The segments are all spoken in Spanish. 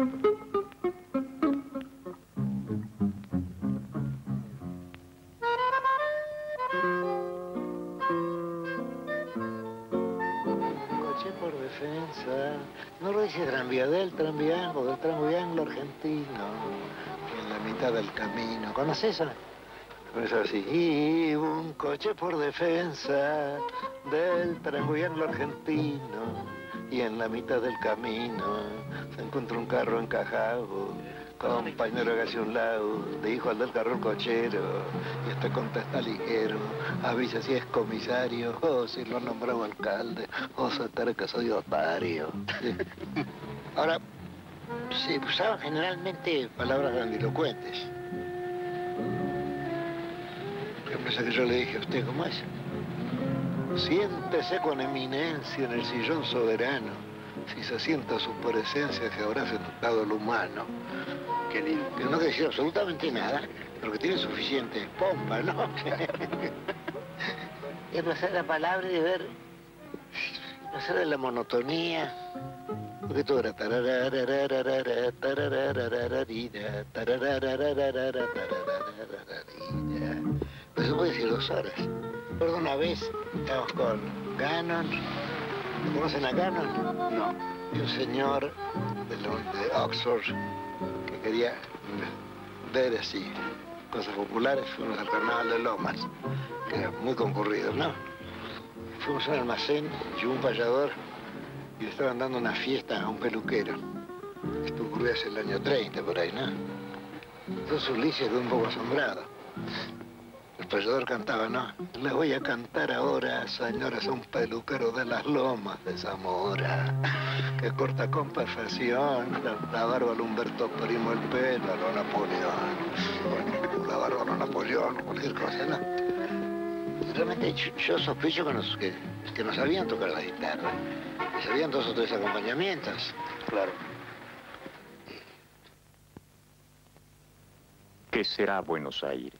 Coche por defensa. No lo dice tranvía del tranviango, del tranviango argentino. En la mitad del camino. ¿Conoces esa? Es así. Y un coche por defensa del triángulo argentino. Y en la mitad del camino se encuentra un carro encajado. Compañero hágase un lado, dijo al del carro el cochero, y este contesta ligero, avisa si es comisario, o si lo ha nombrado alcalde, o se entera que soy otario. Ahora, se usaban generalmente palabras grandilocuentes. Por ejemplo, esa que yo le dije a usted, ¿cómo es? Siéntese con eminencia en el sillón soberano. Si se sienta su presencia, se habrá sentado el humano. Qué lindo. Que no quiere decir absolutamente nada, pero que tiene suficiente pompa, ¿no? es pasar la palabra y ver, pasar de la monotonía, porque todo era. Pues se puede decir dos horas. Una vez, estábamos con Gannon, ¿lo conocen a Gannon? No. Y un señor de, de Oxford que quería ver así cosas populares, fuimos al carnaval de Lomas, que era muy concurrido, ¿no? Fuimos a un almacén, llegó un payador y le estaban dando una fiesta a un peluquero. Esto ocurrió hace el año 30 por ahí, ¿no? Entonces Ulises quedó un poco asombrado. Payador cantaba, ¿no? Le voy a cantar ahora, señoras, un peluquero de las lomas de Zamora, que corta con perfección la, barba al Humberto Primo, el pelo a lo Napoleón, la barba a lo Napoleón, cualquier cosa, ¿no? Realmente yo, sospecho que nos, que, que nos sabían tocar la guitarra, que sabían dos o tres acompañamientos. Claro. ¿Qué será Buenos Aires?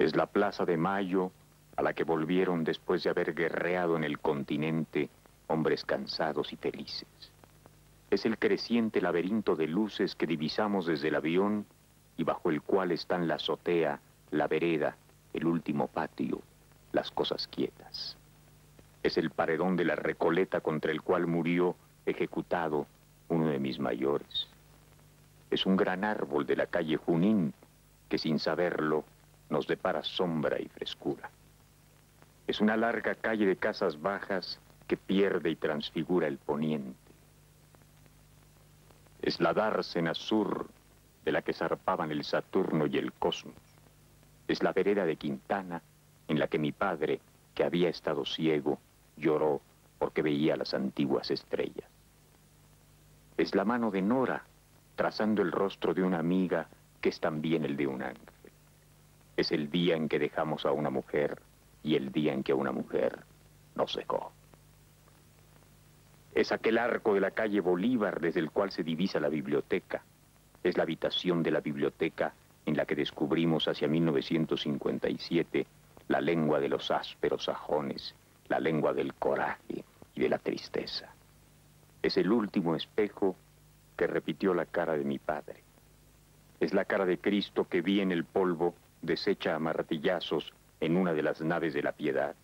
Es la Plaza de Mayo a la que volvieron después de haber guerreado en el continente hombres cansados y felices. Es el creciente laberinto de luces que divisamos desde el avión y bajo el cual están la azotea, la vereda, el último patio, las cosas quietas. Es el paredón de la Recoleta contra el cual murió ejecutado uno de mis mayores. Es un gran árbol de la calle Junín que sin saberlo nos depara sombra y frescura. Es una larga calle de casas bajas que pierde y transfigura el poniente. Es la dársena sur de la que zarpaban el Saturno y el Cosmos. Es la vereda de Quintana en la que mi padre, que había estado ciego, lloró porque veía las antiguas estrellas. Es la mano de Nora trazando el rostro de una amiga que es también el de un ángel. Es el día en que dejamos a una mujer y el día en que una mujer nos dejó. Es aquel arco de la calle Bolívar desde el cual se divisa la biblioteca. Es la habitación de la biblioteca en la que descubrimos hacia 1957 la lengua de los ásperos sajones, la lengua del coraje y de la tristeza. Es el último espejo que repitió la cara de mi padre. Es la cara de Cristo que vi en el polvo deshecha a martillazos en una de las naves de la piedad.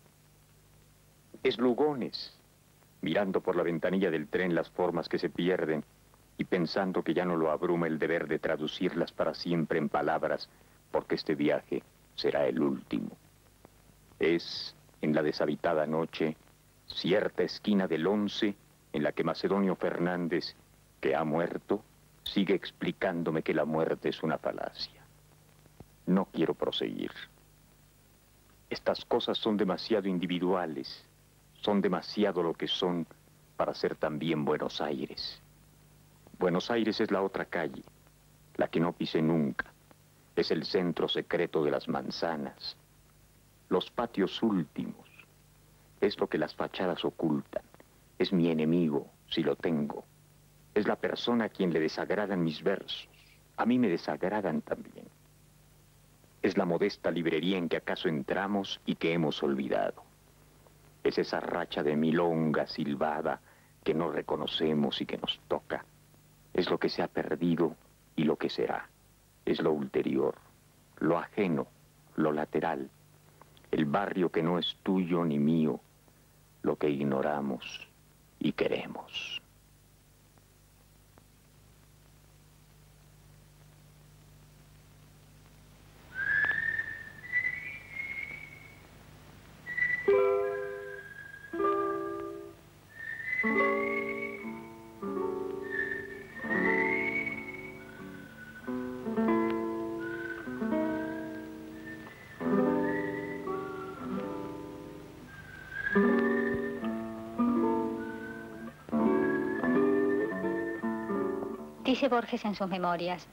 Es Lugones, mirando por la ventanilla del tren las formas que se pierden y pensando que ya no lo abruma el deber de traducirlas para siempre en palabras, porque este viaje será el último. Es, en la deshabitada noche, cierta esquina del once en la que Macedonio Fernández, que ha muerto, sigue explicándome que la muerte es una falacia. No quiero proseguir. Estas cosas son demasiado individuales, son demasiado lo que son para ser también Buenos Aires. Buenos Aires es la otra calle, la que no pisé nunca. Es el centro secreto de las manzanas. Los patios últimos. Es lo que las fachadas ocultan. Es mi enemigo, si lo tengo. Es la persona a quien le desagradan mis versos. A mí me desagradan también. Es la modesta librería en que acaso entramos y que hemos olvidado. Es esa racha de milonga silbada que no reconocemos y que nos toca. Es lo que se ha perdido y lo que será. Es lo ulterior, lo ajeno, lo lateral, el barrio que no es tuyo ni mío, lo que ignoramos y queremos. Dice Borges en sus memorias.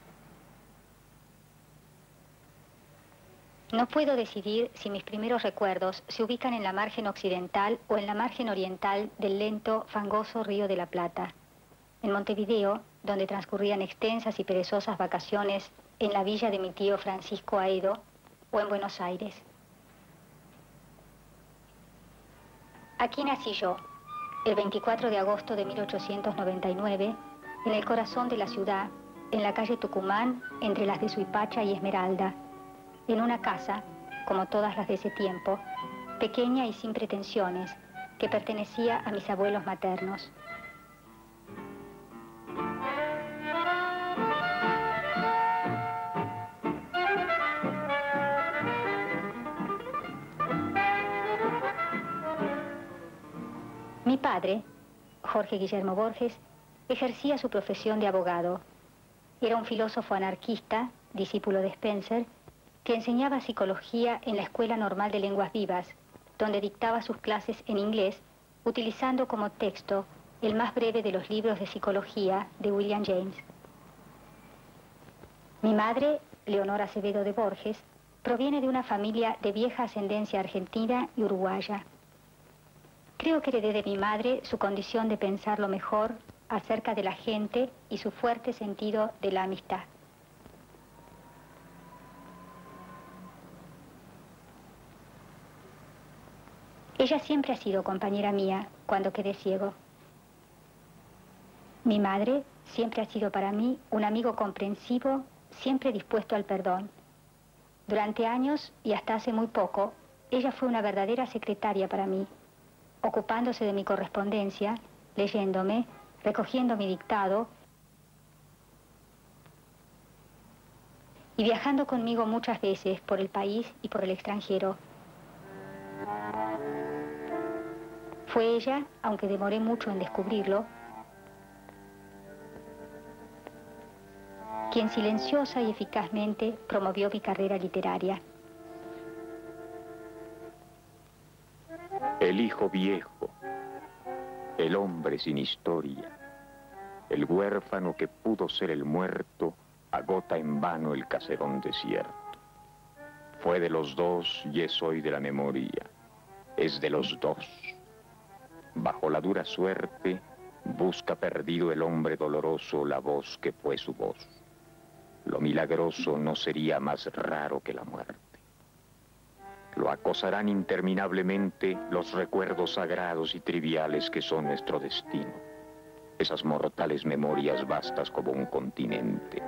No puedo decidir si mis primeros recuerdos se ubican en la margen occidental o en la margen oriental del lento, fangoso río de la Plata. En Montevideo, donde transcurrían extensas y perezosas vacaciones en la villa de mi tío Francisco Aedo, o en Buenos Aires. Aquí nací yo, el 24 de agosto de 1899, en el corazón de la ciudad, en la calle Tucumán, entre las de Suipacha y Esmeralda, en una casa, como todas las de ese tiempo, pequeña y sin pretensiones, que pertenecía a mis abuelos maternos. Mi padre, Jorge Guillermo Borges, ejercía su profesión de abogado. Era un filósofo anarquista, discípulo de Spencer, que enseñaba psicología en la Escuela Normal de Lenguas Vivas, donde dictaba sus clases en inglés, utilizando como texto el más breve de los libros de psicología de William James. Mi madre, Leonora Acevedo de Borges, proviene de una familia de vieja ascendencia argentina y uruguaya. Creo que heredé de mi madre su condición de pensar lo mejor, acerca de la gente y su fuerte sentido de la amistad. Ella siempre ha sido compañera mía cuando quedé ciego. Mi madre siempre ha sido para mí un amigo comprensivo, siempre dispuesto al perdón. Durante años y hasta hace muy poco, ella fue una verdadera secretaria para mí, ocupándose de mi correspondencia, leyéndome, recogiendo mi dictado y viajando conmigo muchas veces por el país y por el extranjero. Fue ella, aunque demoré mucho en descubrirlo, quien silenciosa y eficazmente promovió mi carrera literaria. El hijo viejo, el hombre sin historia, el huérfano que pudo ser el muerto, agota en vano el caserón desierto. Fue de los dos y es hoy de la memoria. Es de los dos. Bajo la dura suerte, busca perdido el hombre doloroso la voz que fue su voz. Lo milagroso no sería más raro que la muerte. Lo acosarán interminablemente los recuerdos sagrados y triviales que son nuestro destino esas mortales memorias vastas como un continente.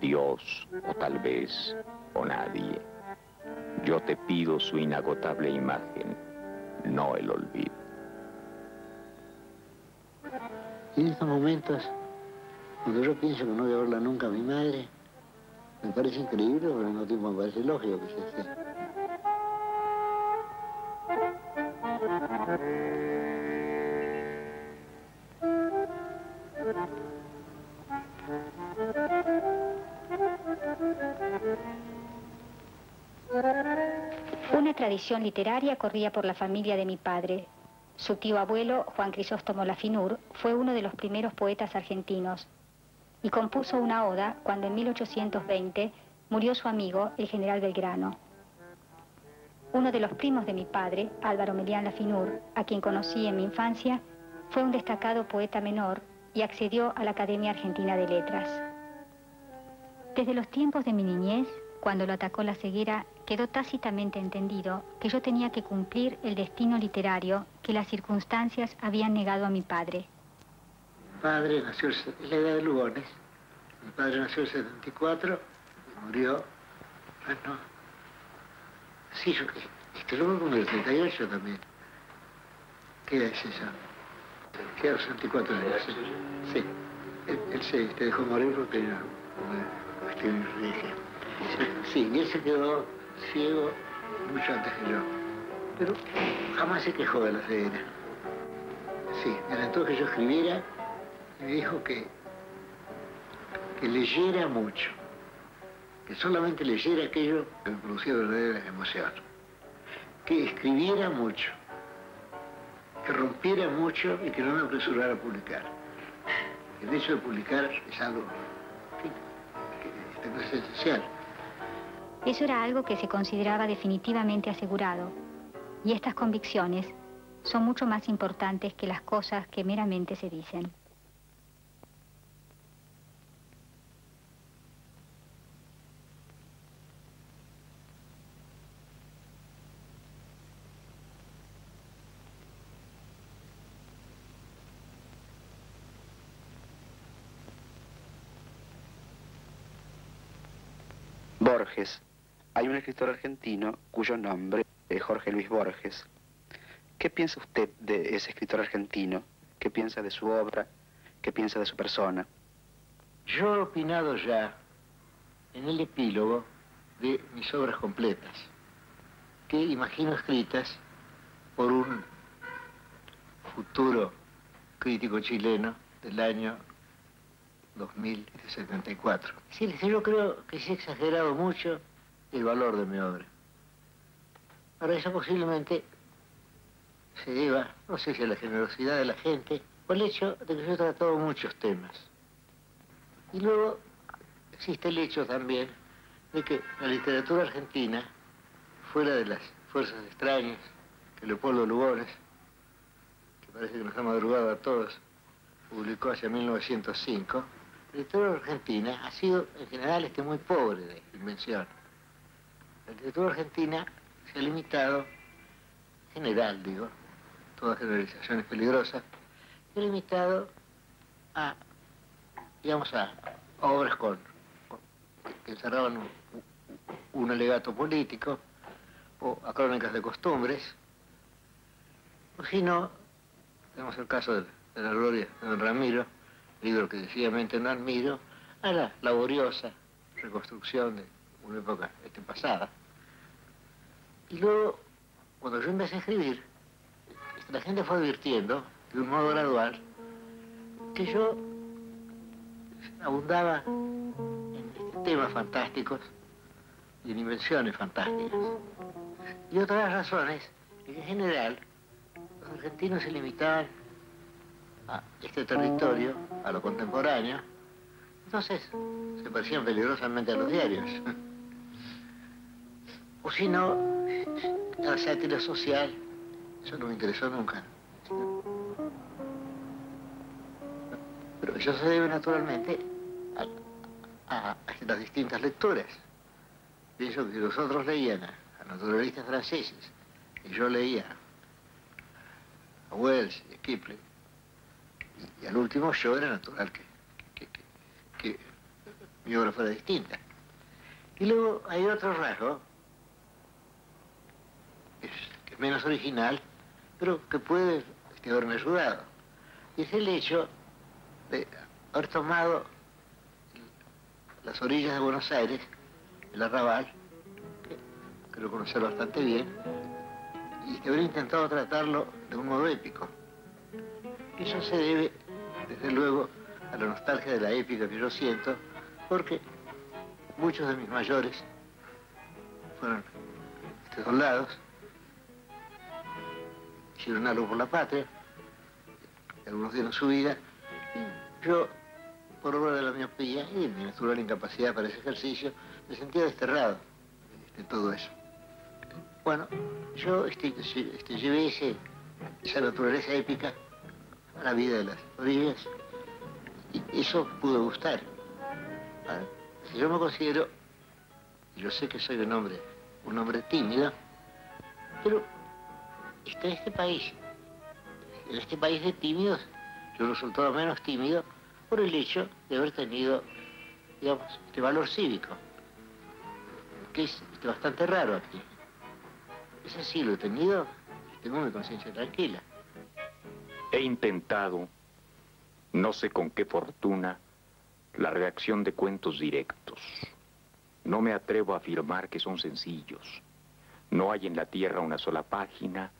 Dios, o tal vez, o nadie. Yo te pido su inagotable imagen, no el olvido. En estos momentos, cuando yo pienso que no voy a verla nunca a mi madre, me parece increíble, pero al mismo tiempo me parece lógico que sea así. Una tradición literaria corría por la familia de mi padre. Su tío abuelo, Juan Crisóstomo Lafinur, fue uno de los primeros poetas argentinos y compuso una oda cuando en 1820 murió su amigo, el general Belgrano. Uno de los primos de mi padre, Álvaro Melián Lafinur, a quien conocí en mi infancia, fue un destacado poeta menor y accedió a la Academia Argentina de Letras. Desde los tiempos de mi niñez, cuando lo atacó la ceguera, quedó tácitamente entendido que yo tenía que cumplir el destino literario que las circunstancias habían negado a mi padre. padre nació en la edad de Lugones. Mi padre nació en el 74 y murió, bueno, sí, yo que luego como el 38 también. ¿Qué es eso? ¿Qué a los 64 años? Sí. Él, se dejó morir porque era una cuestión Sí, y él se quedó ciego mucho antes que yo. Pero jamás se quejó de la ceguera. Sí, me alentó que yo escribiera y me dijo que, que leyera mucho. Que solamente leyera aquello que me producía verdadera emoción. Que escribiera mucho. Que rompiera mucho y que no me apresurara a publicar. El hecho de publicar es algo que es esencial. Eso era algo que se consideraba definitivamente asegurado. Y estas convicciones son mucho más importantes que las cosas que meramente se dicen. Borges. Hay un escritor argentino cuyo nombre es Jorge Luis Borges. ¿Qué piensa usted de ese escritor argentino? ¿Qué piensa de su obra? ¿Qué piensa de su persona? Yo he opinado ya en el epílogo de mis obras completas, que imagino escritas por un futuro crítico chileno del año 2074. Sí, yo creo que se ha exagerado mucho el valor de mi obra. Ahora, eso posiblemente se deba, no sé si a la generosidad de la gente, o el hecho de que yo he tratado muchos temas. Y luego existe el hecho también de que la literatura argentina, fuera de las fuerzas extrañas, que Leopoldo Lugones, que parece que nos ha madrugado a todos, publicó hacia 1905, la literatura argentina ha sido en general este, muy pobre de invención. La literatura argentina se ha limitado, en general digo, toda generalización es peligrosa, se ha limitado a, digamos, a, obras con, que encerraban un, alegato político o a crónicas de costumbres, o si no, tenemos el caso de, de la gloria de don Ramiro, libro que sencillamente no admiro, a la laboriosa reconstrucción de una época este, pasada. Y luego, cuando yo empecé a escribir, la gente fue advirtiendo, de un modo gradual, que yo abundaba en temas fantásticos y en invenciones fantásticas. Y otras razones, que en general los argentinos se limitaban a este territorio, a lo contemporáneo, entonces se parecían peligrosamente a los diarios. O si no, la sátira social, eso no me interesó nunca. Pero eso se debe naturalmente a, las distintas lecturas. Pienso que los otros leían a, naturalistas franceses y yo leía a Wells y a Kipling y al último yo era natural que, que, mi obra fuera distinta. Y luego hay otro rasgo, es, menos original, pero que puede haberme ayudado. Y es el hecho de haber tomado las orillas de Buenos Aires, el arrabal, que creo conocer bastante bien, y haber intentado tratarlo de un modo épico. Eso se debe, desde luego, a la nostalgia de la épica que yo siento, porque muchos de mis mayores fueron soldados, hicieron algo por la patria, algunos dieron su vida, yo, por obra de la miopía y mi natural incapacidad para ese ejercicio, me sentía desterrado de todo eso. Bueno, yo este, este, llevé esa naturaleza épica la vida de las orillas. Y eso pudo gustar. Si yo me considero, y yo sé que soy un hombre, un hombre tímido, pero está en este país, en este país de tímidos, yo resultaba menos tímido por el hecho de haber tenido, digamos, este valor cívico, que es este, bastante raro aquí. Ese sí lo he tenido tengo mi conciencia tranquila. He intentado, no sé con qué fortuna, la redacción de cuentos directos. No me atrevo a afirmar que son sencillos. No hay en la tierra una sola página,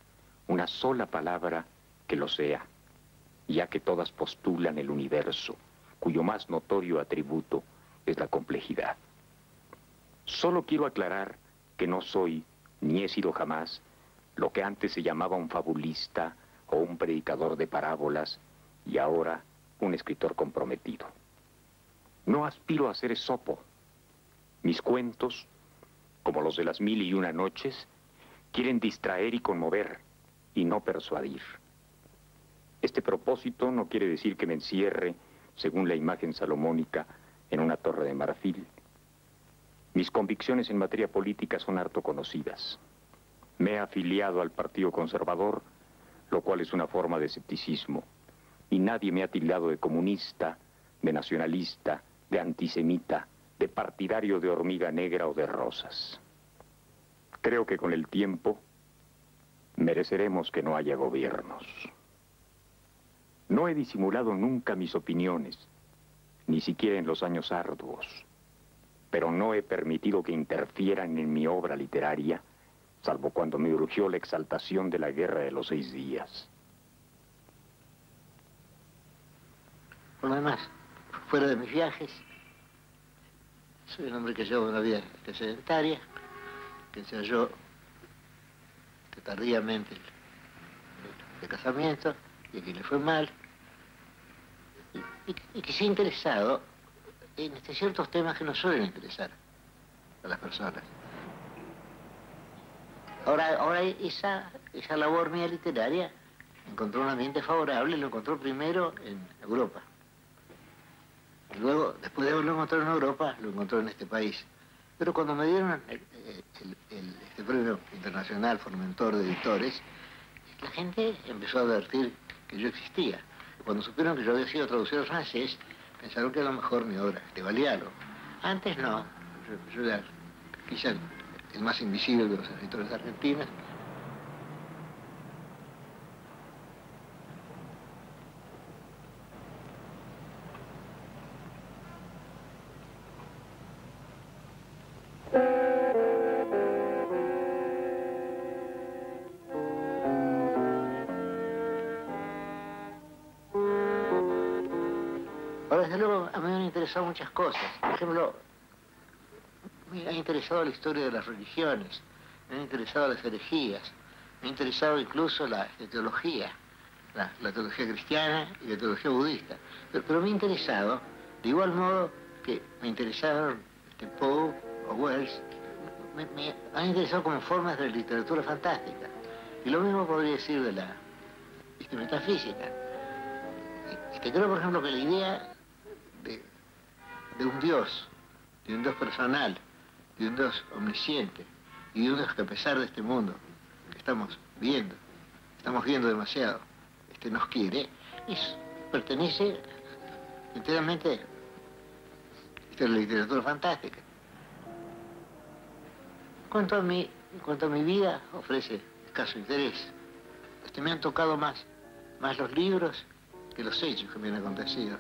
una sola palabra que lo sea, ya que todas postulan el universo, cuyo más notorio atributo es la complejidad. Solo quiero aclarar que no soy, ni he sido jamás, lo que antes se llamaba un fabulista o un predicador de parábolas y ahora un escritor comprometido. No aspiro a ser esopo. Mis cuentos, como los de las mil y una noches, quieren distraer y conmover y no persuadir. Este propósito no quiere decir que me encierre, según la imagen salomónica, en una torre de marfil. Mis convicciones en materia política son harto conocidas. Me he afiliado al Partido Conservador, lo cual es una forma de escepticismo, y nadie me ha tildado de comunista, de nacionalista, de antisemita, de partidario de hormiga negra o de rosas. Creo que con el tiempo mereceremos que no haya gobiernos. No he disimulado nunca mis opiniones, ni siquiera en los años arduos, pero no he permitido que interfieran en mi obra literaria, salvo cuando me urgió la exaltación de la guerra de los seis días. Por lo demás, fuera de mis viajes, soy un hombre que lleva una vida sedentaria, que ensayó tardíamente el, casamiento y a quien le fue mal, y, que se ha interesado en este, ciertos temas que no suelen interesar a las personas. Ahora, ahora esa, esa labor mía literaria encontró un ambiente favorable, lo encontró primero en Europa. Y luego, después de haberlo encontrado en Europa, lo encontró en este país. Pero cuando me dieron el, premio internacional Formentor de Editores, la gente empezó a advertir que yo existía. Cuando supieron que yo había sido traducido al francés, pensaron que a lo mejor mi obra te valía algo. Antes no, yo, era quizá el más invisible de los escritores argentinos, interesado muchas cosas. Por ejemplo, me ha interesado la historia de las religiones, me ha interesado las herejías, me ha interesado incluso la, teología, la, teología cristiana y la teología budista. Pero, me ha interesado, de igual modo que me interesaron este, Poe o Wells, me, me han interesado como formas de literatura fantástica. Y lo mismo podría decir de la metafísica. Creo, por ejemplo, que la idea de un Dios, de un Dios personal, de un Dios omnisciente y de un Dios que a pesar de este mundo que estamos viendo, estamos viendo demasiado, este nos quiere, es, pertenece enteramente a la literatura fantástica. Cuanto a mi, cuanto a mi vida, ofrece escaso interés. Este, me han tocado más, más los libros que los hechos que me han acontecido.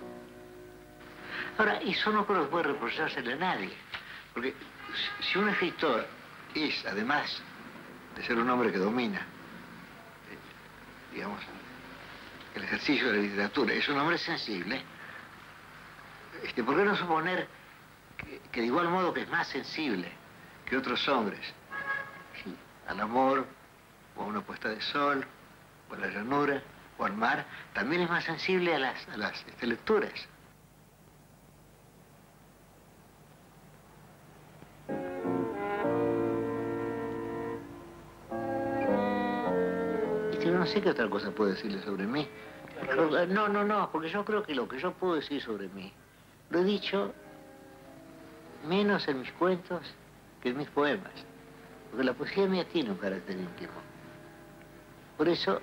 Ahora, eso no creo que puede reprochársele a nadie, porque si un escritor es, además de ser un hombre que domina, eh, digamos, el ejercicio de la literatura, es un hombre sensible, este, ¿por qué no suponer que, de igual modo que es más sensible que otros hombres al amor, o a una puesta de sol, o a la llanura, o al mar, también es más sensible a las, a las este, lecturas? No sé qué otra cosa puedo decirle sobre mí. No, no, no, porque yo creo que lo que yo puedo decir sobre mí, lo he dicho menos en mis cuentos que en mis poemas. Porque la poesía mía tiene un carácter íntimo. Por eso,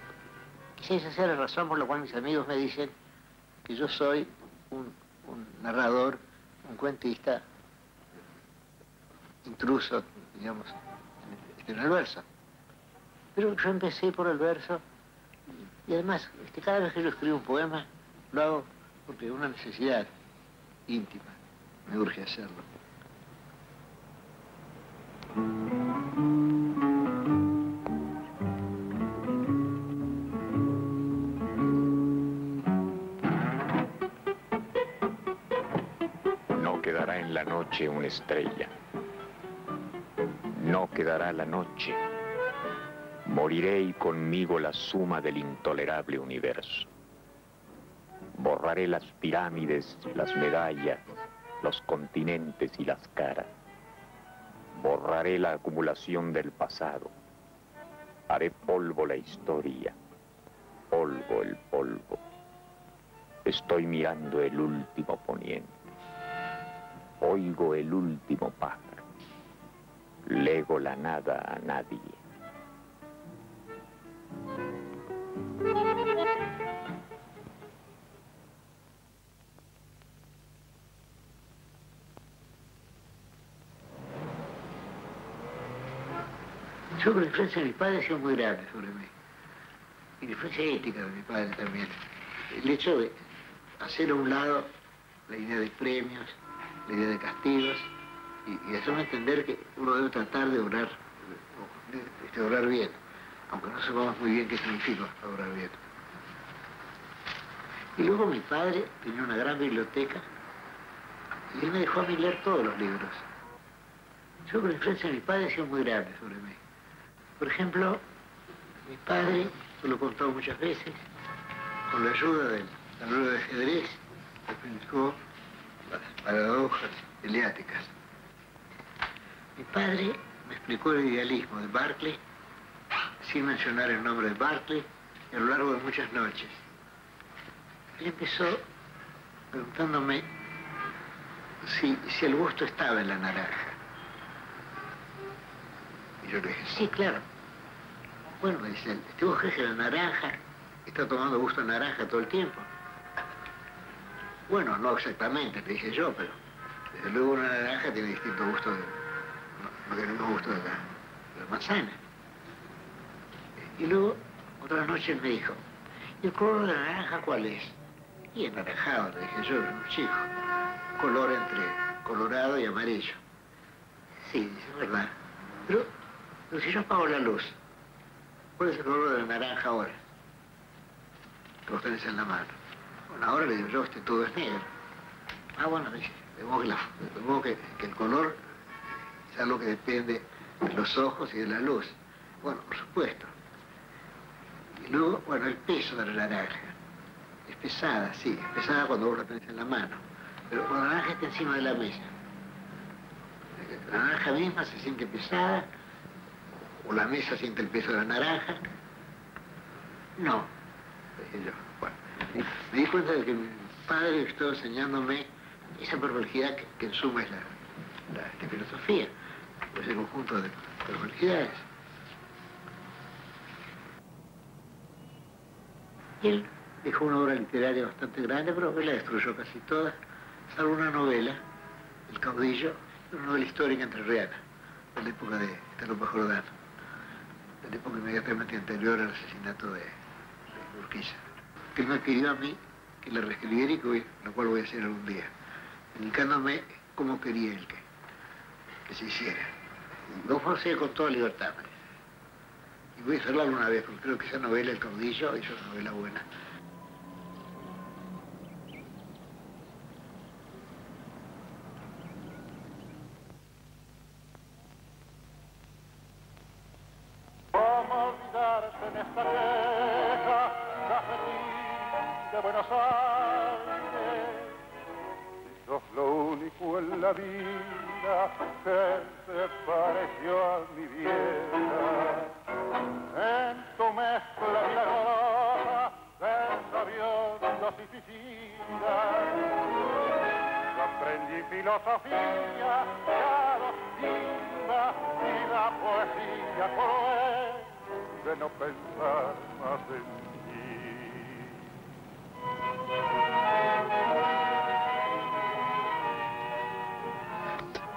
quizás esa sea la razón por la cual mis amigos me dicen que yo soy un, narrador, un cuentista intruso, digamos, en el verso. Pero yo empecé por el verso y además, este, cada vez que yo escribo un poema, lo hago porque es una necesidad íntima, me urge hacerlo. No quedará en la noche una estrella. No quedará la noche Moriré y conmigo la suma del intolerable universo. Borraré las pirámides, las medallas, los continentes y las caras. Borraré la acumulación del pasado. Haré polvo la historia. Polvo el polvo. Estoy mirando el último poniente. Oigo el último pájaro. Lego la nada a nadie. Yo creo la influencia de mi padre ha sido muy grande sobre mí. Y la influencia ética de mi padre también. El hecho de hacer a un lado la idea de premios, la idea de castigos, y, hacerme entender que uno debe tratar de orar, de, orar bien aunque no sepamos muy bien qué significa ahora bien. Y luego mi padre tenía una gran biblioteca y él me dejó a mí leer todos los libros. Yo creo que la influencia de mi padre ha sido muy grande sobre mí. Por ejemplo, mi padre, yo lo he contado muchas veces, con la ayuda del tablero de ajedrez, explicó las paradojas eliáticas. Mi padre me explicó el idealismo de Barclay sin mencionar el nombre de Barclay, a lo largo de muchas noches. Él empezó preguntándome si, si el gusto estaba en la naranja. Yo le dije, sí, claro. Bueno, me dice, este vos crees que la naranja está tomando gusto a naranja todo el tiempo. Bueno, no exactamente, le dije yo, pero luego una naranja tiene distinto gusto de, no, tiene el gusto de la manzana. Y luego, otra noche me dijo, ¿y el color de la naranja cuál es? Y anaranjado, le dije yo, un chico. Color entre colorado y amarillo. Sí, es verdad. Pero, si yo apago la luz, ¿cuál es el color de la naranja ahora? Que vos tenés en la mano. Bueno, ahora le digo yo, este todo es negro. Ah, bueno, de modo, que, que el color es algo que depende de los ojos y de la luz. Bueno, por supuesto. Luego, bueno, el peso de la naranja. Es pesada, sí, es pesada cuando vos la tenés en la mano. Pero cuando la naranja está encima de la mesa, la naranja misma se siente pesada, o la mesa siente el peso de la naranja. No, yo. Bueno, me di cuenta de que mi padre estaba enseñándome esa perversidad que, en suma es la, la, filosofía, ese conjunto de perversidades. Y él dejó una obra literaria bastante grande, pero que la destruyó casi toda, salvo una novela, El caudillo, una novela histórica entrerriana, de la época de Taropa Jordán, la época inmediatamente anterior al asesinato de, de Urquiza. Que me pidió a mí que la reescribiera y que lo cual voy a hacer algún día, indicándome cómo quería él que, se hiciera. Lo forcé con toda libertad, y voy a hacerla alguna vez, porque creo que esa novela, El caudillo, es una novela buena. A mi vieja en tu mezcla milagrosa de sabiondos y piscinas. Aprendí filosofía, ya timba y la poesía cruel de no pensar más en ti.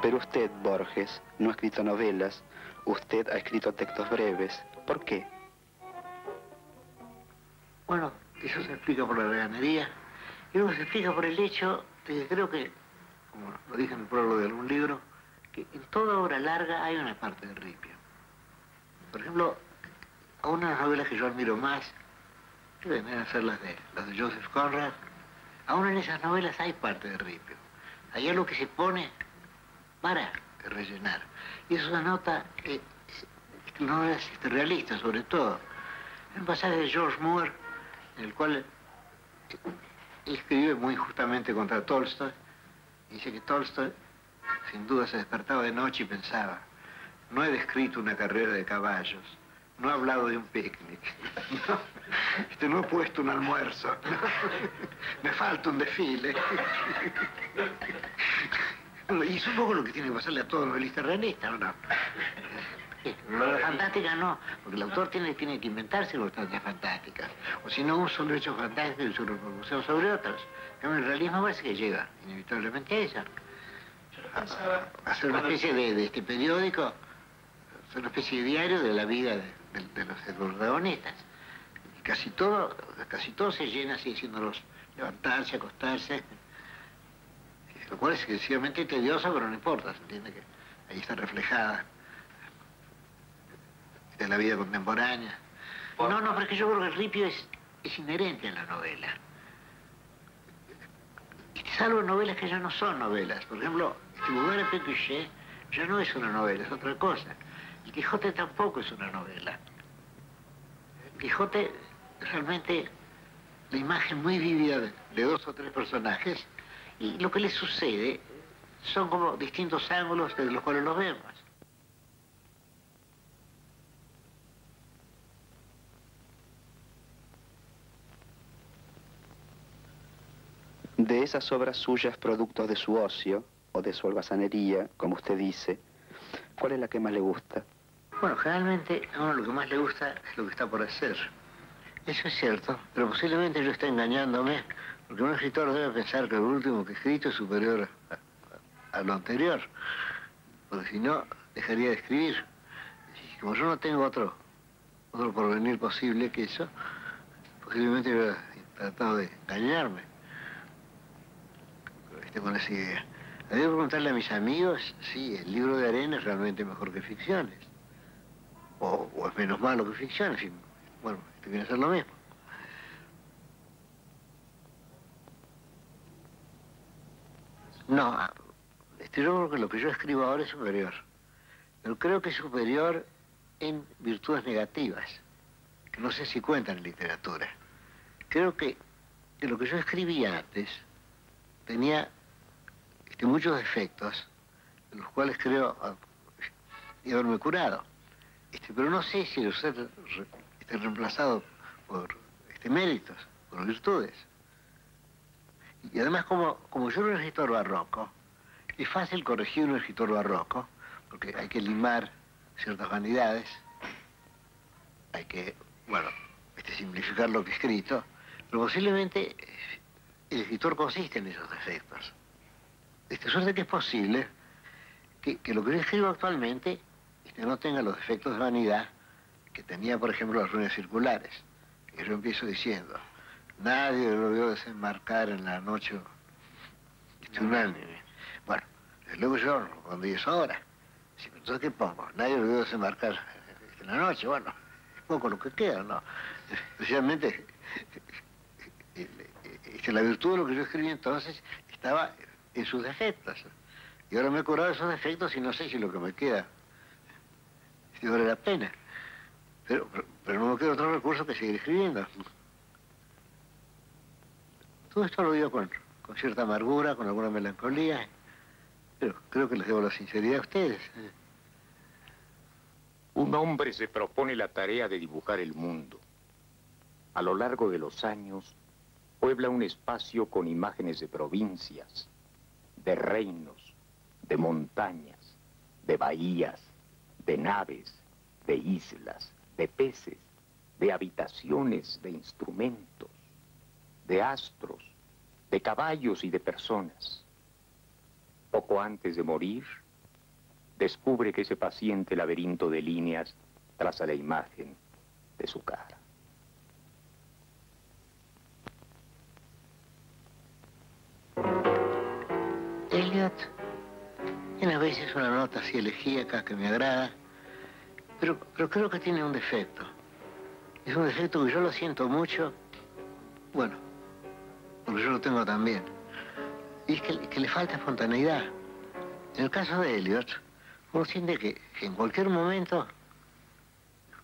Pero usted, Borges, no ha escrito novelas, usted ha escrito textos breves. ¿Por qué? Bueno, eso se explica por la veganería y luego se explica por el hecho de que creo que, como lo dije en el prólogo de algún libro, que en toda obra larga hay una parte de ripio. Por ejemplo, a una de las novelas que yo admiro más, que deben ser las de, las de Joseph Conrad, aún en esas novelas hay parte de ripio. Hay algo que se pone para rellenar. Y eso se nota en novelas realistas, sobre todo. En un pasaje de George Moore, en el cual escribe muy justamente contra Tolstoy, dice que Tolstoy sin duda se despertaba de noche y pensaba, no he descrito una carrera de caballos, no he hablado de un picnic, no, este, no he puesto un almuerzo, me falta un desfile. Y es un poco lo que tiene que pasarle a todos los novelistas realistas, ¿o no? La fantástica no, porque el autor tiene, tiene que inventarse circunstancias fantásticas. O si no, un solo hecho fantástico y su reproducción sobre otros. El realismo parece que llega inevitablemente a eso hacer una especie de, este periódico, hacer una especie de diario de la vida de, los, protagonistas. Y casi todo, casi todo se llena así, haciéndolos levantarse, acostarse, lo cual es excesivamente tedioso, pero no importa, se entiende que ahí está reflejada de la vida contemporánea. No, no, porque yo creo que el ripio es, es inherente a la novela. Salvo novelas que ya no son novelas. Por ejemplo, lugar de Pécuchet ya no es una novela, es otra cosa. El Quijote tampoco es una novela. El Quijote realmente la imagen muy vívida de, dos o tres personajes y lo que les sucede son como distintos ángulos desde los cuales los vemos. De esas obras suyas productos de su ocio, o de su holgazanería, como usted dice, ¿cuál es la que más le gusta? Bueno, generalmente a uno lo que más le gusta es lo que está por hacer. Eso es cierto, pero posiblemente yo esté engañándome, porque un escritor debe pensar que lo último que he escrito es superior a, lo anterior, porque si no, dejaría de escribir. Como yo no tengo otro, otro porvenir posible que eso, posiblemente hubiera tratado de engañarme con esa idea. Debo preguntarle a mis amigos, sí, el libro de arena es realmente mejor que ficciones. O, es menos malo que ficciones. Bueno, este viene a ser lo mismo. No, este, yo creo que lo que yo escribo ahora es superior. Pero creo que es superior en virtudes negativas, que no sé si cuentan en literatura. Creo que, que lo que yo escribía antes tenía este, muchos defectos, de los cuales creo ah, y haberme curado. Este, pero no sé si los ser este, reemplazado por méritos, por virtudes. Y además, como, como yo era un escritor barroco, es fácil corregir un escritor barroco, porque hay que limar ciertas vanidades, hay que, bueno, este, simplificar lo que he escrito, pero posiblemente el escritor consiste en esos defectos. Este, suerte que es posible que, lo que yo escribo actualmente este, no tenga los efectos de vanidad que tenía, por ejemplo, las ruinas circulares. Que yo empiezo diciendo, nadie lo vio desembarcar en la noche este, unánime. Bueno, luego yo cuando eso ahora. entonces, ¿qué pongo? Nadie lo vio desembarcar en la noche. Bueno, es poco lo que queda, ¿no? Especialmente, la virtud de lo que yo escribí entonces estaba en sus defectos. Y ahora me he curado esos defectos y no sé si lo que me queda si vale la pena. Pero, pero, no me queda otro recurso que seguir escribiendo. Todo esto lo digo con, con cierta amargura, con alguna melancolía, pero creo que les debo la sinceridad a ustedes. Un hombre se propone la tarea de dibujar el mundo. A lo largo de los años, puebla un espacio con imágenes de provincias, de reinos, de montañas, de bahías, de naves, de islas, de peces, de habitaciones, de instrumentos, de astros, de caballos y de personas. Poco antes de morir, descubre que ese paciente laberinto de líneas traza la imagen de su cara. Elliot tiene a veces una nota así elegíaca que me agrada, pero, pero creo que tiene un defecto. Es un defecto que yo lo siento mucho, bueno, porque yo lo tengo también. Y es que, le falta espontaneidad. En el caso de Elliot, uno siente que, que en cualquier momento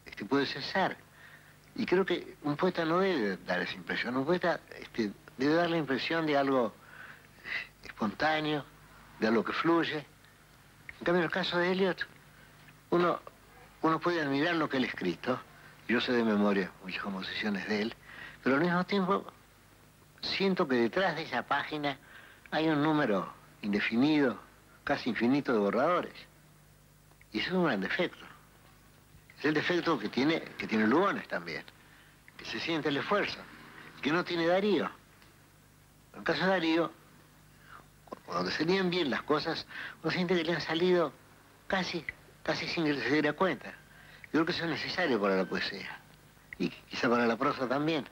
este, puede cesar. Y creo que un poeta no debe dar esa impresión. Un poeta este, debe dar la impresión de algo espontáneo, de algo que fluye. En cambio, en el caso de Eliot, uno, uno puede admirar lo que él ha escrito. Yo sé de memoria muchas composiciones de él, pero al mismo tiempo siento que detrás de esa página hay un número indefinido, casi infinito de borradores. Y eso es un gran defecto. Es el defecto que tiene, que tiene Lugones también, que se siente el esfuerzo, que no tiene Darío. En el caso de Darío, cuando se salían bien las cosas, uno siente que le han salido casi, casi sin que se diera cuenta. Yo creo que eso es necesario para la poesía. Y quizá para la prosa también.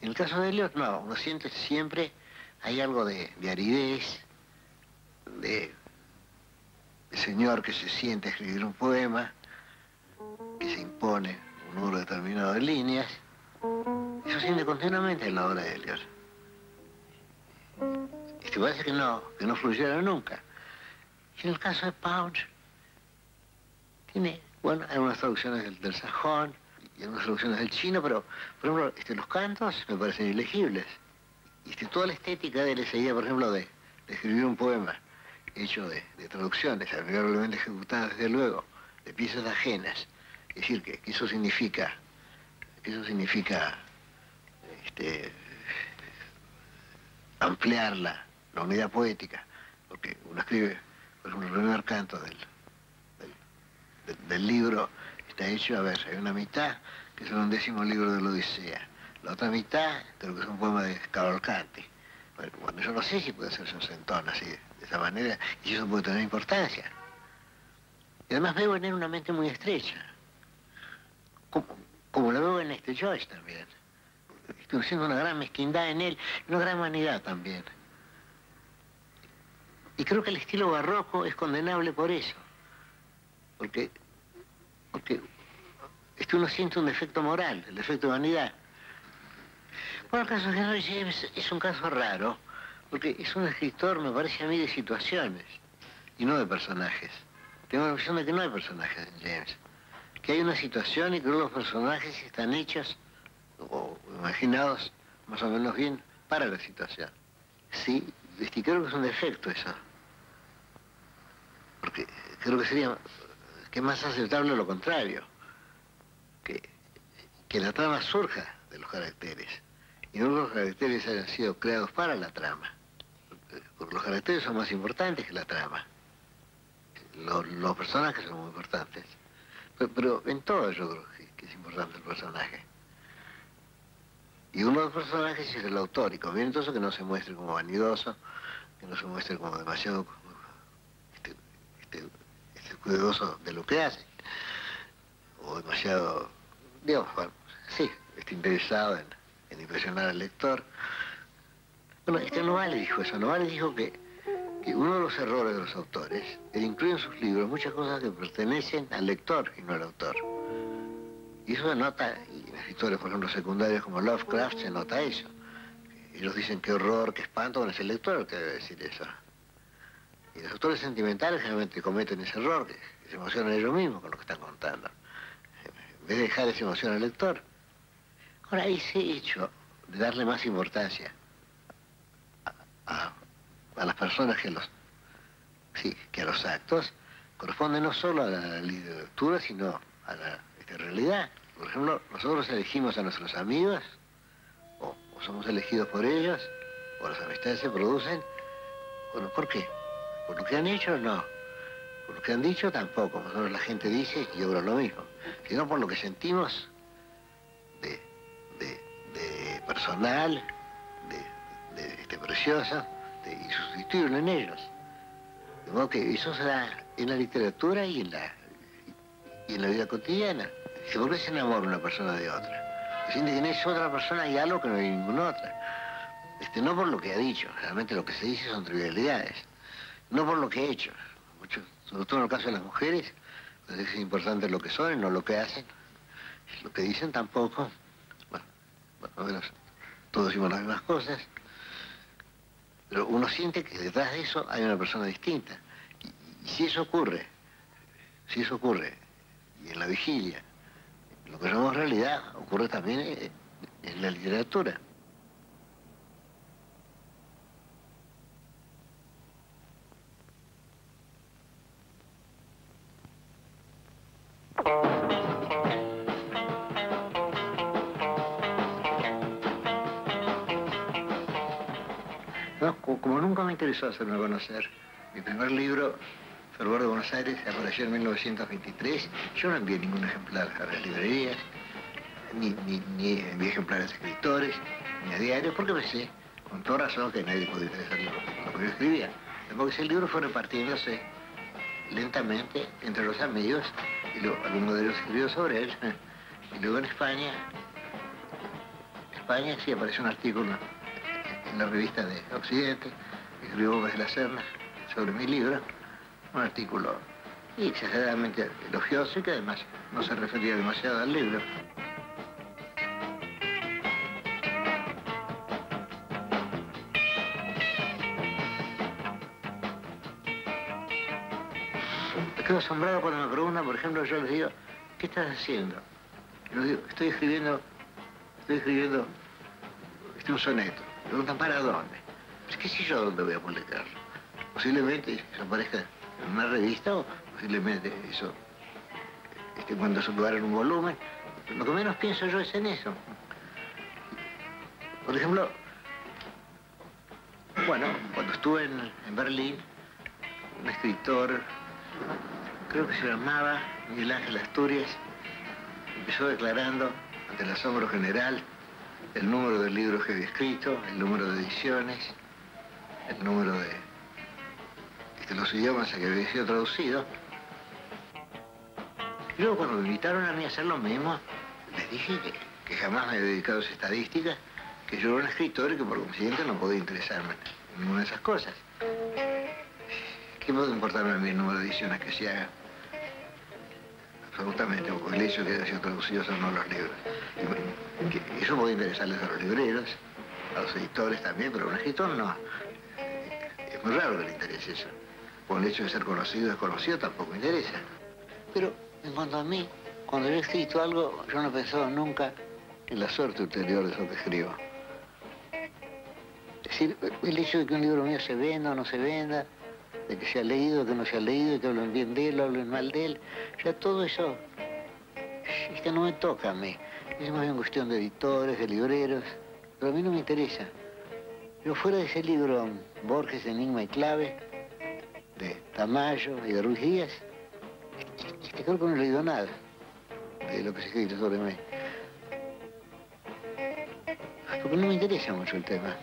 En el caso de Eliot, no, uno siente siempre hay algo de, de aridez, de, señor que se siente a escribir un poema, que se impone un número determinado de líneas. Eso siente continuamente en la obra de Eliot. Y te parece que no, que no fluyera nunca. En el caso de Pound, tiene, bueno, hay unas traducciones del, del sajón y algunas traducciones del chino, pero, por ejemplo, este, los cantos me parecen ilegibles. Este, toda la estética de él, idea, por ejemplo, de, escribir un poema hecho de, de traducciones, admirablemente ejecutadas, desde luego, de piezas ajenas. Es decir, que, eso significa, que eso significa este, ampliar la, unidad poética, porque uno escribe, por ejemplo, el primer canto del- del libro está hecho, a ver, hay una mitad que es el undécimo libro de la Odisea, la otra mitad creo que es un poema de Cavalcanti. Bueno, yo no sé si puede hacerse un centón así, de esa manera, y eso puede tener importancia. Y además veo en él una mente muy estrecha, como, como la veo en este Joyce también. Estoy haciendo una gran mezquindad en él, una gran vanidad también. Y creo que el estilo barroco es condenable por eso. Porque, porque es que uno siente un defecto moral, el defecto de vanidad. Bueno, el caso de Henry James es un caso raro, porque es un escritor, me parece a mí, de situaciones y no de personajes. Tengo la impresión de que no hay personajes en James. Que hay una situación y que los personajes están hechos o imaginados más o menos bien para la situación. Sí, creo que es un defecto eso. Porque creo que sería que es más aceptable lo contrario. Que, que la trama surja de los caracteres. Y no los caracteres hayan sido creados para la trama. Porque los caracteres son más importantes que la trama. Los, los personajes son muy importantes. Pero, en todo yo creo que, que es importante el personaje. Y uno de los personajes es el autor, y conviene entonces que no se muestre como vanidoso, que no se muestre como demasiado cuidadoso de lo que hace, o demasiado, digamos, sí, este, interesado en, impresionar al lector. Bueno, este Novale dijo eso, Novale dijo que, uno de los errores de los autores es incluir en sus libros muchas cosas que pertenecen al lector y no al autor. Y eso se nota, y en escritores, por ejemplo, secundarios como Lovecraft, se nota eso. Ellos dicen qué horror, qué espanto, es el lector el que debe decir eso. Y los autores sentimentales generalmente cometen ese error, que, se emocionan ellos mismos con lo que están contando. En vez de dejar esa emoción al lector. Ahora, ese hecho de darle más importancia a, las personas que a los, actos, corresponde no solo a la literatura, sino a la realidad. Por ejemplo, nosotros elegimos a nuestros amigos, o, o somos elegidos por ellos, o las amistades se producen. Bueno, ¿por qué? ¿Por lo que han hecho? No. Por lo que han dicho tampoco. Menos la gente dice y obra lo mismo. Sino por lo que sentimos de, de, de personal, de, de este precioso, y sustituirlo en ellos. De modo que eso se da en la literatura y en la, y en la vida cotidiana. Se vuelve se enamora una persona de otra. Se siente que en esa otra persona hay algo que no hay ninguna otra. Este, no por lo que ha dicho, realmente lo que se dice son trivialidades. No por lo que ha hecho. Mucho, sobre todo en el caso de las mujeres, pues es importante lo que son y no lo que hacen. Lo que dicen tampoco. Bueno, más menos todos decimos las mismas cosas. Pero uno siente que detrás de eso hay una persona distinta. Y, si eso ocurre, si eso ocurre, y en la vigilia, lo que llamamos realidad ocurre también en la literatura. Como nunca me interesó hacerme conocer, mi primer libro, Fervor de Buenos Aires, apareció en 1923. Yo no envié ningún ejemplar a las librerías, ni, ni, ni envié ejemplares a escritores, ni a diarios, porque pensé, con toda razón, que nadie podía interesar lo, que yo escribía. De modo que ese libro fue repartiéndose lentamente entre los amigos, y luego alguno de ellos escribió sobre él. Y luego en España, España sí apareció un artículo en la revista de Occidente, escribió Gómez de la Serna sobre mi libro, un artículo exageradamente elogioso y que además no se refería demasiado al libro. Asombrado cuando me preguntan, por ejemplo, yo les digo, ¿qué estás haciendo? Y les digo, estoy escribiendo, estoy escribiendo este, un soneto. Me preguntan, ¿para dónde? Pues qué sé yo dónde voy a publicarlo. Posiblemente eso aparezca en una revista o posiblemente eso esté cuando lugar en un volumen. Lo que menos pienso yo es en eso. Por ejemplo, bueno, cuando estuve en, en Berlín, un escritor, creo que se llamaba Miguel Ángel Asturias, empezó declarando ante el asombro general el número de libros que había escrito, el número de ediciones, el número de, los idiomas a que había sido traducido. Luego cuando me invitaron a mí a hacer lo mismo, les dije que, jamás me había dedicado a esa estadística, que yo era un escritor y que por consiguiente no podía interesarme en ninguna de esas cosas. ¿Qué puede importarme a mí el número de ediciones que se haga? Absolutamente, o el hecho de que hayan sido traducidos o no los libros. Y eso puede interesarles a los libreros, a los editores también, pero a un escritor no. Es muy raro que le interese eso. O el hecho de ser conocido o desconocido tampoco interesa. Pero en cuanto a mí, cuando yo he escrito algo, yo no he pensado nunca en la suerte ulterior de eso que escribo. Es decir, el hecho de que un libro mío se venda o no se venda, de que se ha leído, que no se ha leído, que hablen bien de él, hablen mal de él, ya todo eso es que no me toca a mí. Es más bien cuestión de editores, de libreros, pero a mí no me interesa. Yo fuera de ese libro, Borges, Enigma y Clave, de Tamayo y de Ruiz Díaz, este, creo que no he leído nada de lo que se ha escrito sobre mí. Porque no me interesa mucho el tema.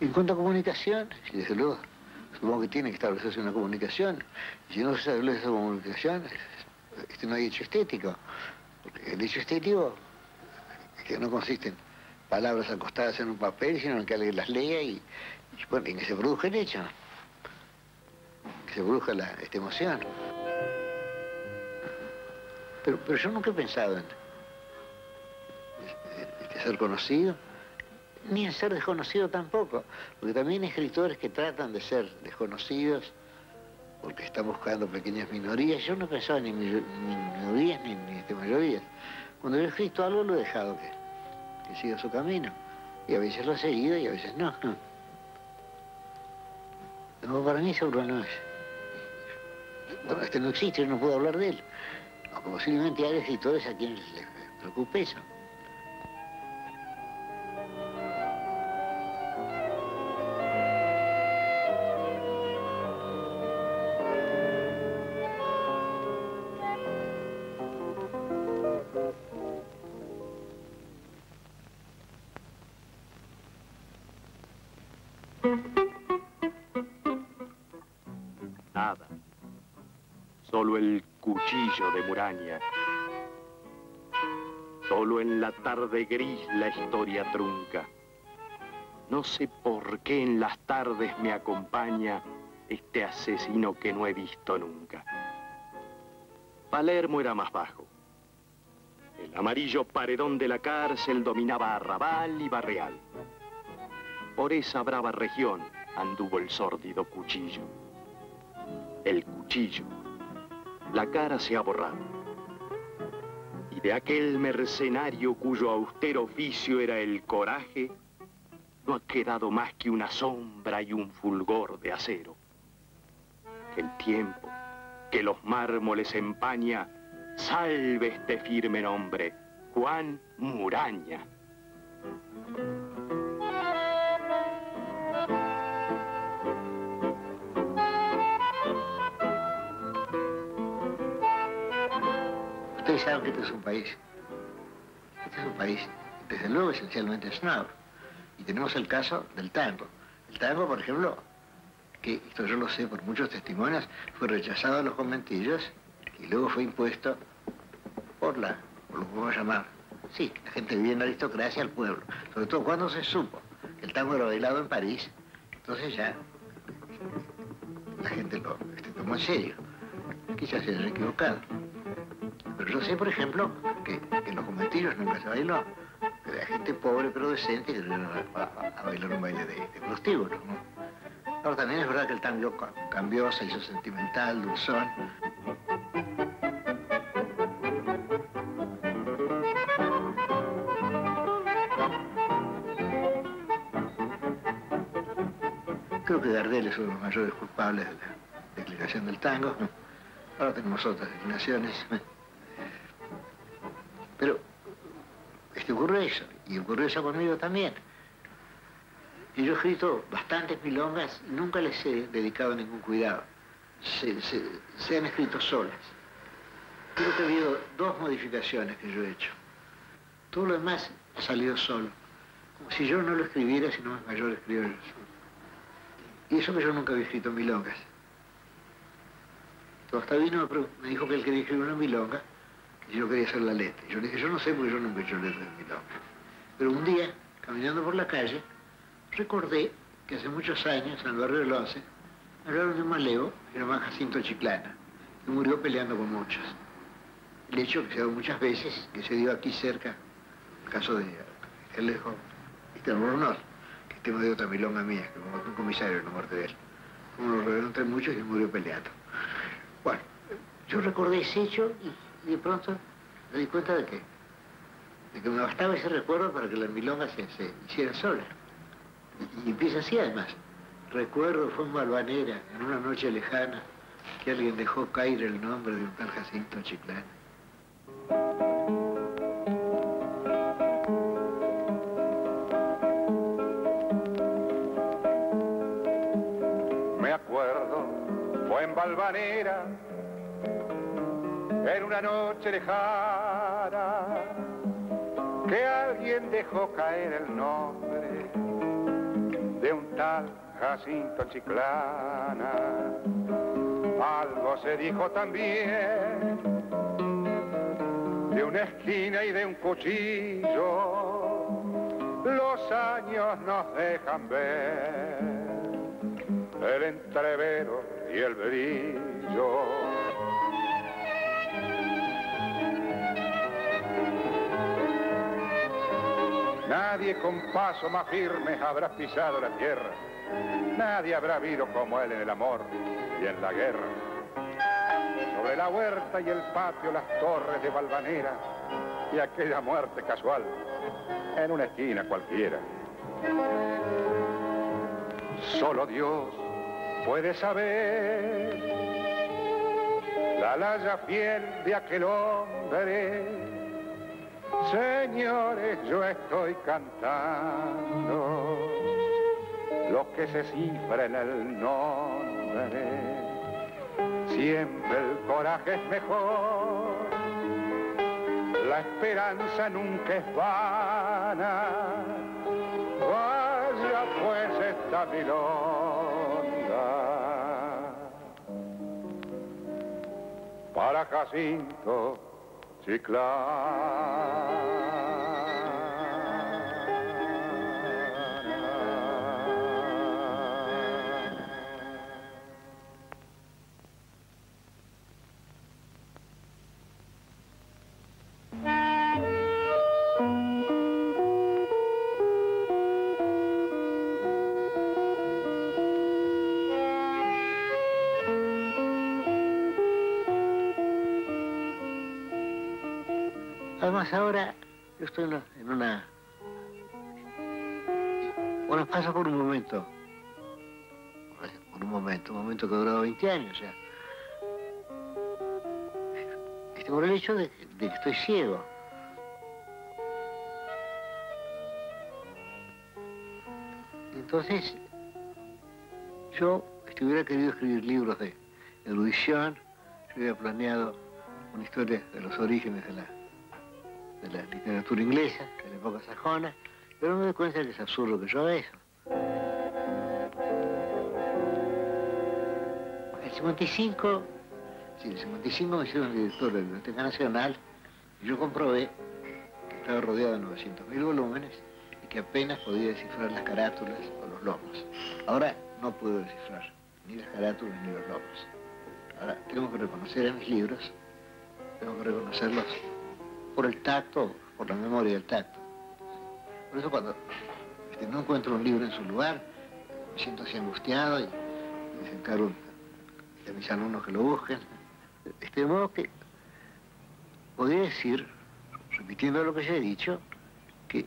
En cuanto a comunicación, y desde luego, supongo que tiene que establecerse una comunicación. Y si no se establece esa comunicación, este no hay hecho estético. Porque el hecho estético, que no consiste en palabras acostadas en un papel, sino en que alguien las lea y, y, bueno, en que se produzca el hecho. Que se produzca la, esta emoción. Pero, pero yo nunca he pensado en, en- en ser conocido ni en ser desconocido tampoco, porque también hay escritores que tratan de ser desconocidos porque están buscando pequeñas minorías. Yo no he pensado ni en mi- ni minorías ni, ni de mayorías. Cuando yo he escrito algo lo he dejado que, siga su camino. Y a veces lo he seguido y a veces no. No, para mí seguro no es. Bueno, este no existe, yo no puedo hablar de él. Aunque posiblemente hay escritores a quienes les preocupe eso. Solo en la tarde gris la historia trunca. No sé por qué en las tardes me acompaña este asesino que no he visto nunca. Palermo era más bajo. El amarillo paredón de la cárcel dominaba Arrabal y Barreal. Por esa brava región anduvo el sórdido cuchillo. El cuchillo. La cara se ha borrado. De aquel mercenario cuyo austero oficio era el coraje, no ha quedado más que una sombra y un fulgor de acero. Que el tiempo, que los mármoles empaña, salve este firme nombre, Juan Muraña. Ustedes saben que este es un país. Este es un país, desde luego, esencialmente snob. Y tenemos el caso del tango. El tango, por ejemplo, que esto yo lo sé por muchos testimonios, fue rechazado a los conventillos y luego fue impuesto por la, por lo que vamos a llamar, sí, la gente vivía en la aristocracia al pueblo. Sobre todo cuando se supo que el tango era bailado en París, entonces ya la gente lo este, tomó en serio. Quizás se hayan equivocado. Pero yo sé, por ejemplo, que, en los conventillos nunca se bailó. Que gente pobre pero decente que a, a- bailar un baile de, de. Ahora también es verdad que el tango ca- cambió, se hizo sentimental, dulzón. Creo que Gardel es uno de los mayores culpables de la declinación del tango. Ahora tenemos otras declinaciones. Eso, y ocurrió eso conmigo también. Y yo he escrito bastantes milongas nunca les he dedicado ningún cuidado. Se, han escrito solas. Creo que ha habido dos modificaciones que yo he hecho. Todo lo demás ha salido solo. Como si yo no lo escribiera, sino más mayor escribiera yo solo. Y eso que yo nunca había escrito milongas. Pregun- me dijo que él quería escribir una milonga y yo quería hacer la letra. Yo dije, yo no sé porque yo nunca he hecho letra de milonga. Pero un día, caminando por la calle, recordé que hace muchos años, en el barrio del Once, hablaron de un maleo que llamaba Jacinto Chiclana, que murió peleando con muchos. El hecho que se dio muchas veces, que se dio aquí cerca, el caso de el lejos, este Ronald, que este me dio otra milonga mía, que como un comisario en la muerte de él. Como lo revelaron entre muchos y murió peleando. Bueno, yo recordé ese hecho y, y de pronto me di cuenta de que, de que me bastaba ese recuerdo para que la milonga se, se hiciera sola. Y, empieza así además. Recuerdo fue en Balvanera, en una noche lejana, que alguien dejó caer el nombre de un tal Jacinto Chiclana. Me acuerdo, fue en Valvanera, en una noche lejana, que alguien dejó caer el nombre de un tal Jacinto Chiclana. Algo se dijo también de una esquina y de un cuchillo. Los años nos dejan ver el entrevero y el brillo. Nadie con paso más firme habrá pisado la tierra. Nadie habrá habido como él en el amor y en la guerra. Sobre la huerta y el patio, las torres de Valvanera y aquella muerte casual en una esquina cualquiera. Solo Dios puede saber la laya fiel de aquel hombre. Señores, yo estoy cantando lo que se cifra en el nombre. Siempre el coraje es mejor, la esperanza nunca es vana. Vaya pues esta milonga. Para Jacinto Chiclana. Ahora yo estoy en una- en una... Bueno, paso por un momento. Por un momento, un momento que ha durado 20 años, o sea. Este, por el hecho de, de que estoy ciego. Entonces, yo este, hubiera querido escribir libros de erudición, yo había planeado una historia de los orígenes de la, de la literatura inglesa, de la época sajona, pero me doy cuenta que es absurdo que yo haga eso. El 55, sí, el 55 me hicieron director de la Biblioteca Nacional y yo comprobé que estaba rodeado de 900.000 volúmenes y que apenas podía descifrar las carátulas o los lomos. Ahora no puedo descifrar ni las carátulas ni los lomos. Ahora tengo que reconocer en mis libros, tengo que reconocerlos por el tacto, por la memoria del tacto. Por eso cuando este, no encuentro un libro en su lugar, me siento así angustiado y les encargo a mis alumnos que lo busquen. Este, modo que podría decir, repitiendo lo que ya he dicho, que,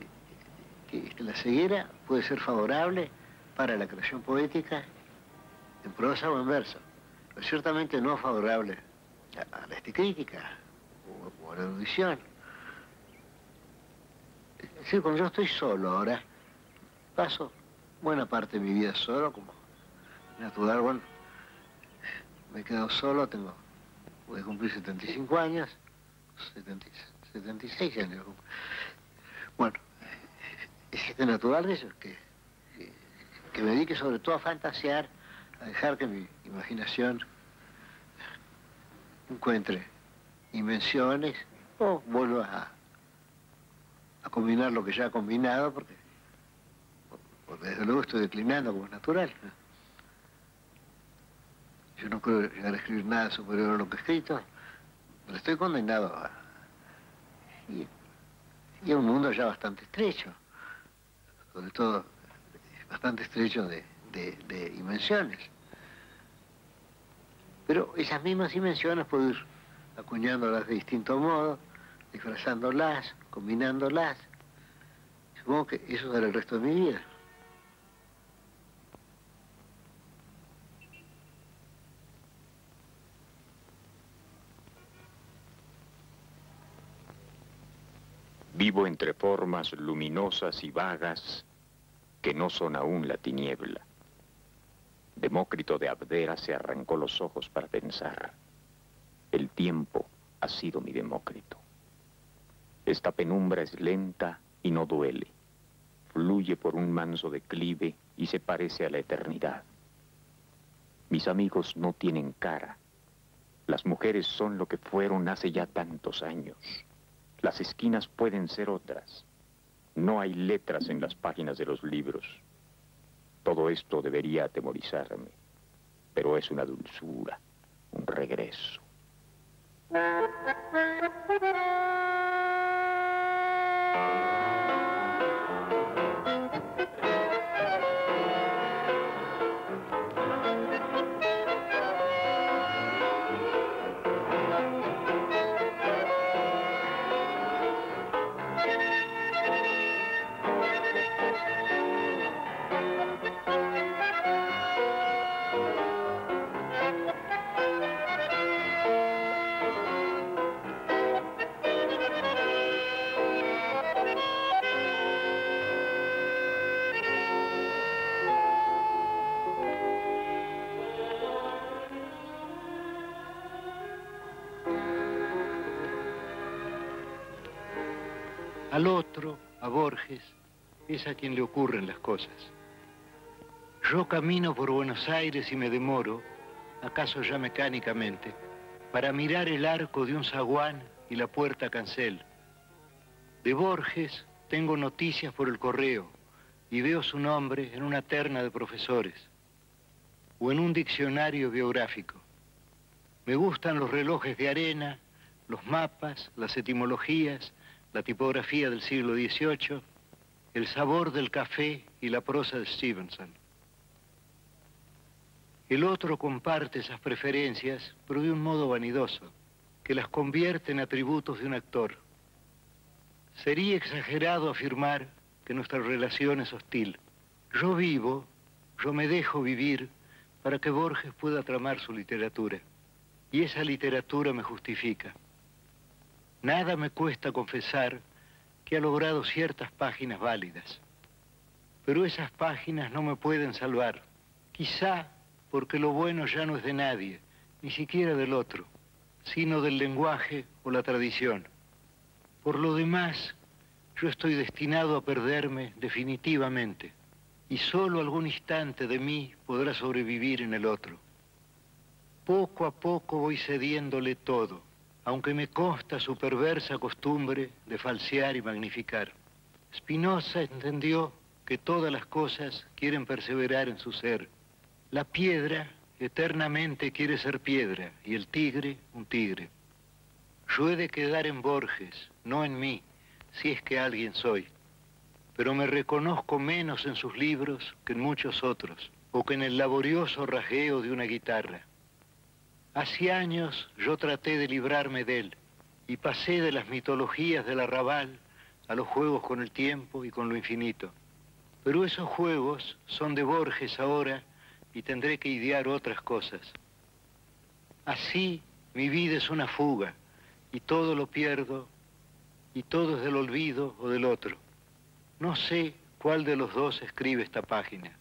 la ceguera puede ser favorable para la creación poética en prosa o en verso, pero ciertamente no favorable a, a la esticrítica o, o a la erudición. Decir, cuando yo estoy solo ahora, paso buena parte de mi vida solo, como natural, bueno, me he quedado solo, tengo, voy a cumplir 75 años, 70 76 años. Bueno, es natural eso, que, que, que me dedique sobre todo a fantasear, a dejar que mi imaginación encuentre invenciones o vuelva a, a combinar lo que ya ha combinado, porque, porque desde luego estoy declinando como es natural. Yo no creo llegar a escribir nada superior a lo que he escrito, pero estoy condenado a, y, y un mundo ya bastante estrecho, sobre todo bastante estrecho de, de, de invenciones. Pero esas mismas dimensiones puedo ir acuñándolas de distinto modo, disfrazándolas, combinándolas. Supongo que eso será el resto de mi vida. Vivo entre formas luminosas y vagas que no son aún la tiniebla. Demócrito de Abdera se arrancó los ojos para pensar. El tiempo ha sido mi Demócrito. Esta penumbra es lenta y no duele. Fluye por un manso declive y se parece a la eternidad. Mis amigos no tienen cara. Las mujeres son lo que fueron hace ya tantos años. Las esquinas pueden ser otras. No hay letras en las páginas de los libros. Todo esto debería atemorizarme, pero es una dulzura, un regreso. Al otro, a Borges, es a quien le ocurren las cosas. Yo camino por Buenos Aires y me demoro, acaso ya mecánicamente, para mirar el arco de un zaguán y la puerta cancel. De Borges tengo noticias por el correo y veo su nombre en una terna de profesores o en un diccionario biográfico. Me gustan los relojes de arena, los mapas, las etimologías, la tipografía del siglo XVIII, el sabor del café y la prosa de Stevenson. El otro comparte esas preferencias, pero de un modo vanidoso, que las convierte en atributos de un actor. Sería exagerado afirmar que nuestra relación es hostil. Yo vivo, yo me dejo vivir para que Borges pueda tramar su literatura. Y esa literatura me justifica. Nada me cuesta confesar que ha logrado ciertas páginas válidas. Pero esas páginas no me pueden salvar. Quizá porque lo bueno ya no es de nadie, ni siquiera del otro, sino del lenguaje o la tradición. Por lo demás, yo estoy destinado a perderme definitivamente, y solo algún instante de mí podrá sobrevivir en el otro. Poco a poco voy cediéndole todo, aunque me consta su perversa costumbre de falsear y magnificar. Spinoza entendió que todas las cosas quieren perseverar en su ser, la piedra eternamente quiere ser piedra y el tigre un tigre. Yo he de quedar en Borges, no en mí, si es que alguien soy. Pero me reconozco menos en sus libros que en muchos otros, o que en el laborioso rasgueo de una guitarra. Hace años yo traté de librarme de él y pasé de las mitologías del arrabal a los juegos con el tiempo y con lo infinito. Pero esos juegos son de Borges ahora y tendré que idear otras cosas. Así mi vida es una fuga y todo lo pierdo y todo es del olvido o del otro. No sé cuál de los dos escribe esta página.